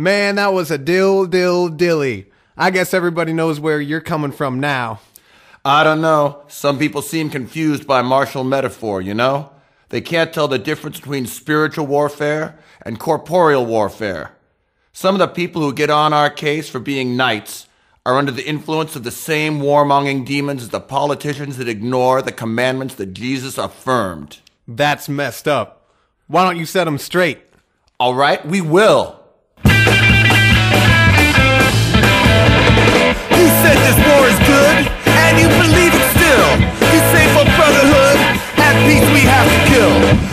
Man, that was a dill, dill, dilly. I guess everybody knows where you're coming from now. I don't know. Some people seem confused by martial metaphor, you know? They can't tell the difference between spiritual warfare and corporeal warfare. Some of the people who get on our case for being knights are under the influence of the same warmongering demons as the politicians that ignore the commandments that Jesus affirmed. That's messed up. Why don't you set them straight? All right, we will. Have